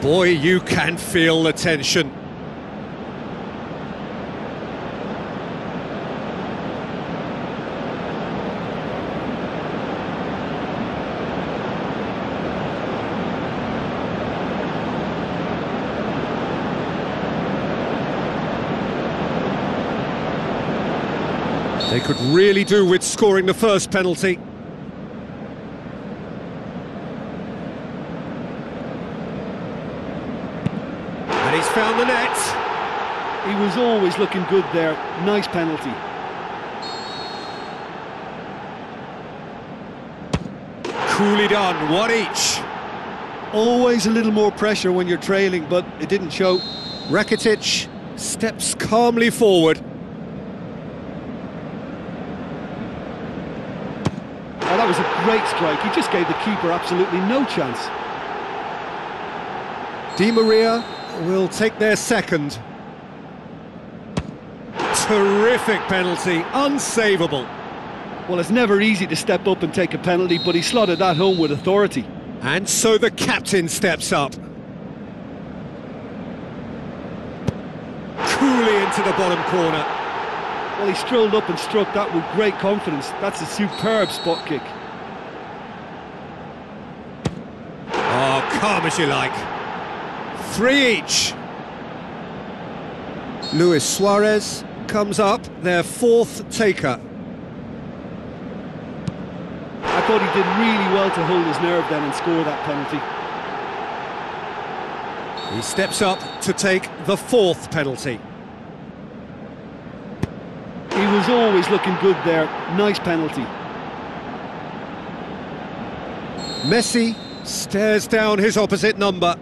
Boy, you can feel the tension. They could really do with scoring the first penalty. And he's found the net. He was always looking good there. Nice penalty. Coolly done, one each. Always a little more pressure when you're trailing, but it didn't show. Rakitic steps calmly forward. Oh, that was a great strike. He just gave the keeper absolutely no chance. Di Maria will take their second. Terrific penalty, unsavable. Well, it's never easy to step up and take a penalty, but he slotted that home with authority. And so the captain steps up. Coolly into the bottom corner. Well, he strolled up and struck that with great confidence. That's a superb spot kick. Oh, calm as you like. Three each. Luis Suarez comes up, their fourth taker. I thought he did really well to hold his nerve then and score that penalty. He steps up to take the fourth penalty. He was always looking good there. Nice penalty. Messi stares down his opposite number.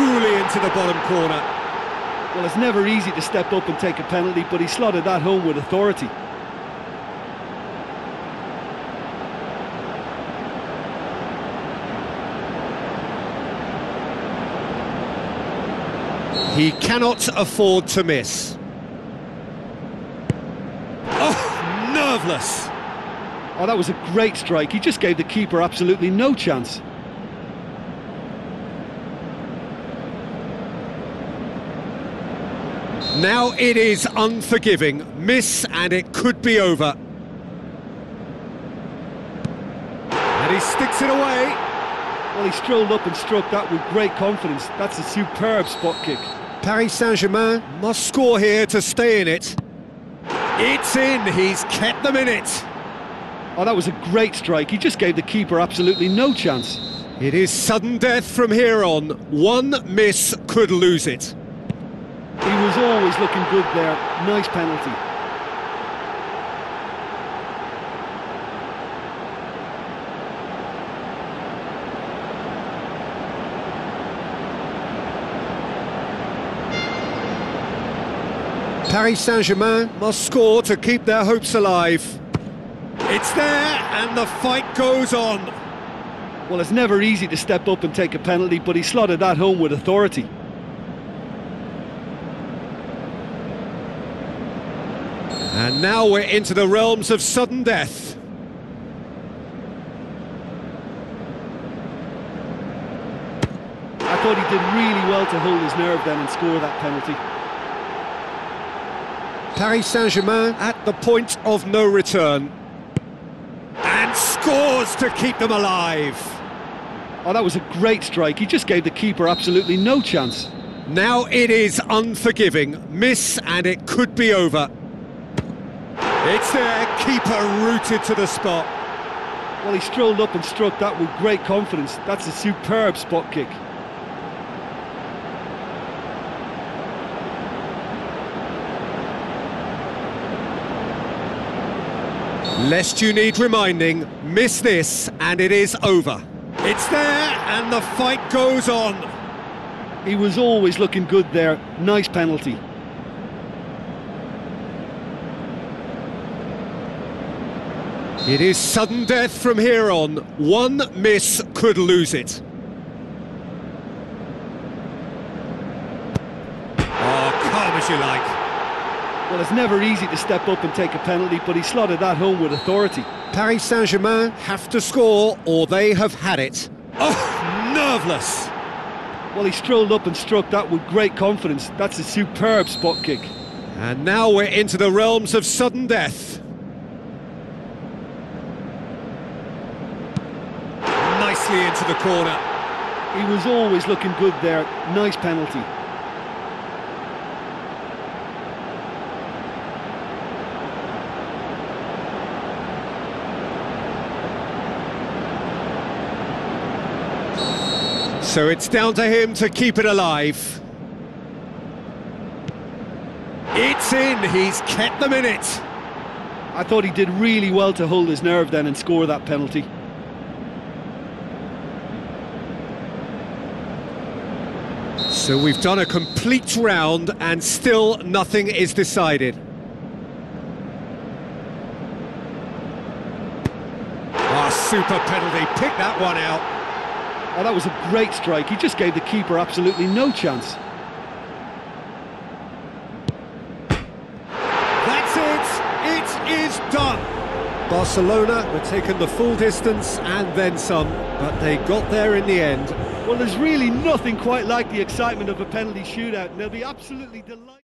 Coolly into the bottom corner. Well, it's never easy to step up and take a penalty, but he slotted that home with authority. He cannot afford to miss. Oh, nerveless. Oh, that was a great strike. He just gave the keeper absolutely no chance. Now it is unforgiving. Miss and it could be over. And he sticks it away. Well, he strolled up and struck that with great confidence. That's a superb spot kick. Paris Saint-Germain must score here to stay in it. It's in, he's kept them in it. Oh, that was a great strike. He just gave the keeper absolutely no chance. It is sudden death from here on. One miss could lose it. He was always looking good there. Nice penalty. Paris Saint-Germain must score to keep their hopes alive. It's there, and the fight goes on. Well, it's never easy to step up and take a penalty, but he slotted that home with authority. And now we're into the realms of sudden death. I thought he did really well to hold his nerve then and score that penalty. Paris Saint-Germain at the point of no return. And scores to keep them alive. Oh, that was a great strike. He just gave the keeper absolutely no chance. Now it is unforgiving. Miss and it could be over. It's there, keeper rooted to the spot. Well, he strolled up and struck that with great confidence. That's a superb spot kick. Lest you need reminding, miss this and it is over. It's there and the fight goes on. He was always looking good there. Nice penalty. It is sudden death from here on. One miss could lose it. Oh, calm as you like. Well, it's never easy to step up and take a penalty, but he slotted that home with authority. Paris Saint-Germain have to score or they have had it. Oh, nerveless! Well, he strolled up and struck that with great confidence. That's a superb spot kick. And now we're into the realms of sudden death. Into the corner. He was always looking good there. Nice penalty. So it's down to him to keep it alive. It's in, he's kept them in it. I thought he did really well to hold his nerve then and score that penalty. So we've done a complete round and still nothing is decided. Ah, oh, super penalty, pick that one out. Oh, that was a great strike, he just gave the keeper absolutely no chance. That's it, it is done. Barcelona were taken the full distance and then some, but they got there in the end. Well, there's really nothing quite like the excitement of a penalty shootout, and they'll be absolutely delighted.